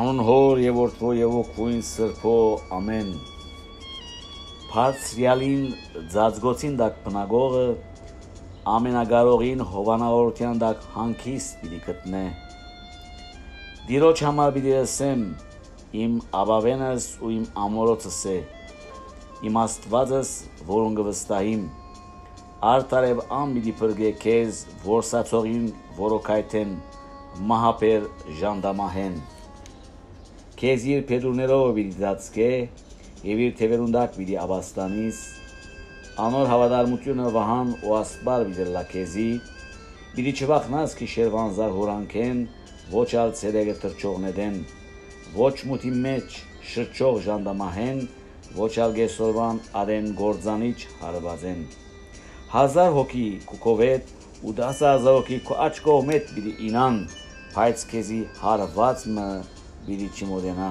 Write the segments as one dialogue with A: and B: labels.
A: Անուն հոր եւ որդվո եւ ոգուին սրբո ամեն Փարսիալին ձածգոցին դակ բնագողը ամենագարողին հովանավորության դակ հանքիստ պիտի գտնե Դիրոջ համար պիտի ասեմ իմ աբավենս ու իմ ամորոցս է իմ աստվածս որոնք վստահիմ Արտարև ամ պիտի փրկե քեզ որսացողին որոքայթեն մահապեր ժանդամահեն Քեզ իր փեդուրներով պիտի դածկե եւ իր թևերունդակ պիտի աբաստանիս անոր հավատարմությունը վահան ու աստբար պիտի լակեզի պիտի չվախնաս քի շերվան զար հորանքեն ոչ ալ ցերեգը տրճողնեդեն ոչ մութի մեջ շրջող ժանդամահեն ոչ ալ գեսորվան արեն գործանիչ հարվածեն հազար հոգի կուկովետ ու 10000 հոգի քո աչքով մետ պիտի ինան բայց քեզի հարված մը պիտի չմոդենա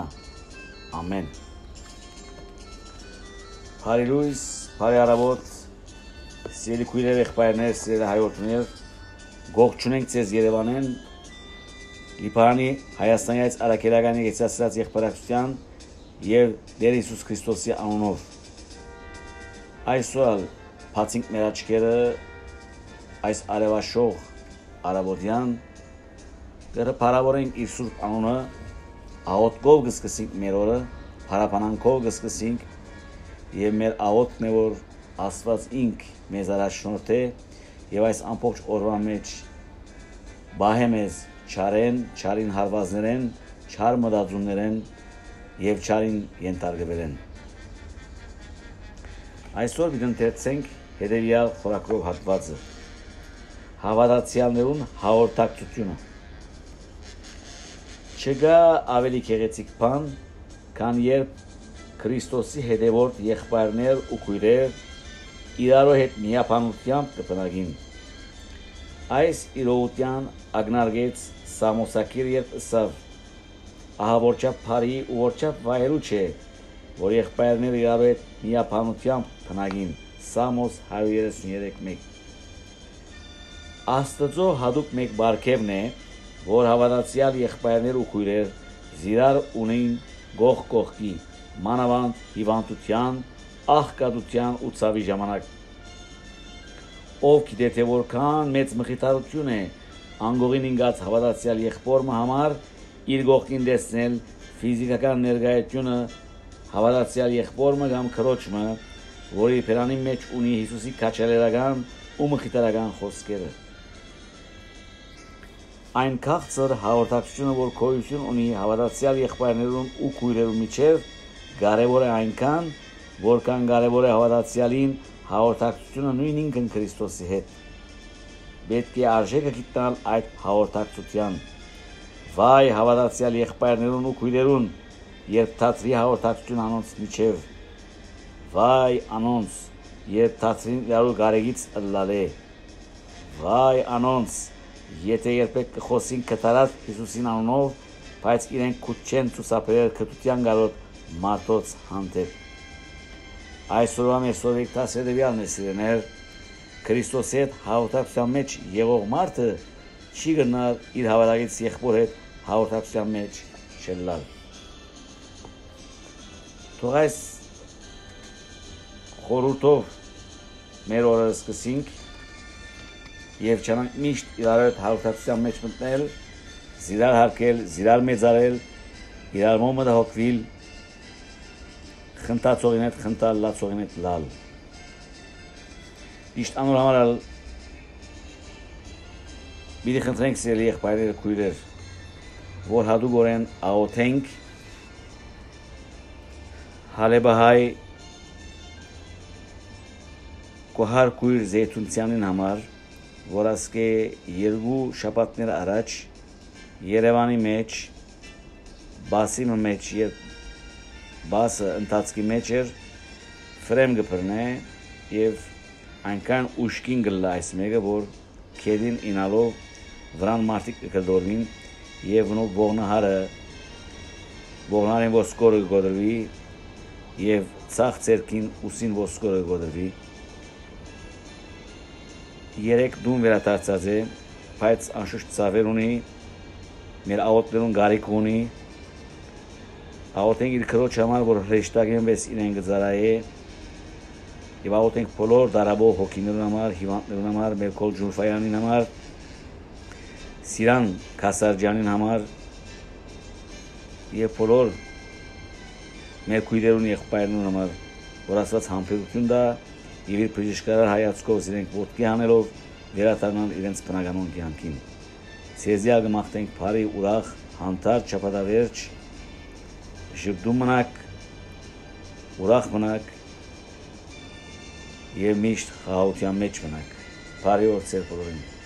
A: ամեն Հարիլույս, բարի առավոտ, սիրելի քույրեր, եղբայրներ, սիրելի հայրենիներ, գողջունենք ձեզ Երևանեն, Լիբանանի Հայաստանից Արաքելականի եկեցած եղբայրացության եւ Տեր Հիսուս Քրիստոսի անունով։ Այսօր բացինք մեր աչքերը այս արևաշող արաբոդյան դեռ բարավորենք իր սուրբ անունը աղոտկով կսկսենք մեր օրը, հարաբանանքով կսկսենք եւ մեր աղոթքն է որ Աստված ինք մեզ առաջնորդ է եւ այս ամբողջ օրվա մեջ բահե մեզ չարեն, չարին հարվածներեն, չար մտածումներեն եւ չարին ենթարկվելեն։ Այսօր ընթերցենք հետեւյալ խորակրով հատվածը։ Հավատացյալներուն հաղորդակցությունը։ Չկա ավելի քեղեցիկ բան, քան երբ Քրիստոսի հետևորդ եղբայրներ ու քույրեր իրարու հետ միապանությամբ կբնագին։ Այս իրողության ագնարգեց Սամոսակիր երբ ըսավ ահա որչապ բարի ու որչապ վայրու չէ, որ եղբայրները իրարու հետ միապանությամբ բնագին։ Սամոս 133:1 Աստծո հadoop մեկ բարգևն է, որ հավատացյալ եղբայրներ ու քույրեր զիրար ունին գող կողքի մանավանդ հիվանդության, աղքատության ու ցավի ժամանակ։ Ով գիտե թե որքան մեծ մխիթարություն է անգողին ինգած հավատացյալ եղբորը համար իր գողքին դեսնել ֆիզիկական ներկայությունը հավատացյալ եղբորը կամ քրոջը, որի փերանի մեջ ունի Հիսուսի քաչալերական ու մխիթարական խոսքերը այն քաղցր հաղորդակցությունը, որ քոյություն ունի հավատացյալ եղբայրներուն ու քույրերու միջև կարևոր է այնքան, որքան կարևոր է հավատացյալին հաղորդակցությունը նույն ինքն Քրիստոսի հետ։ Պետք է արժեքը գտնալ այդ հաղորդակցության։ Վայ հավատացյալ եղբայրներուն ու քույրերուն, երբ թատրի հաղորդակցություն անոնց միջև։ Վայ անոնց, երբ թատրին լարու գարեգից ըլլալե։ Վայ անոնց, եթե երբեք կխոսին կտարած Հիսուսին անունով, բայց իրենք քուտ չեն ցուսափերել քրտության գալոտ մարդոց հանդեպ։ Այսօրվա մեր սովետացի դեպիալն է սիրեներ, Քրիստոսի հետ հաղորդակցության մեջ եղող մարդը չի գնալ իր հավատալից եղբոր հետ հաղորդակցության մեջ չելալ։ Թող այս խորհուրդով մեր օրը սկսենք եւ չանանք միշտ իրար հետ հաղորդակցության մեջ մտնել, զիրար հարկել, զիրար մեծարել, իրար մոմը հոգվիլ խնդացողին հետ խնդալ, լացողին հետ լալ։ Իշտ անոր համար Բիդի խնդրենք սիրելի եղբայրերը քույրեր, որ հadoogորեն աղոթենք Հալեբահայ Կոհար քույր Զեյթունցյանին համար, որ ասկե երկու շաբաթներ առաջ Երևանի մեջ բասի մեջ երբ բասը ընթացքի մեջ էր ֆրեմ գբրնե եւ այնքան ուշքին գլա այս մեկը որ քեդին ինալով վրան մարտիկ կդորվին եւ նո բողնահարը բողնարին ոսկորը գոդրվի եւ ցախ ցերքին ուսին ոսկորը գոդրվի երեք դուն վերադարձած է բայց անշուշտ ծավեր ունի մեր աղոտներուն գարիք ունի աղոթենք իր քրոջ համար, որ հրեշտակեն վես իրեն գծարայե եւ աղոթենք բոլոր դարաբող հոգիներուն համար, հիվանդներուն համար, մեր կոլ ջուրֆայանին համար, Սիրան Կասարջյանին համար եւ բոլոր մեր քույրերուն եղբայրներուն համար, որ ասած համբերություն դա եւ իր բժշկարար հայացքով իրենք ոտքի անելով վերադառնան իրենց բնականոն կյանքին։ Ցեզիա գմախտենք բարի ուրախ, հանդար չափադավերջ ժպտում մնաք, ուրախ մնաք եւ միշտ խաղաղության մեջ մնաք։ Բարի օր ձեր բոլորին։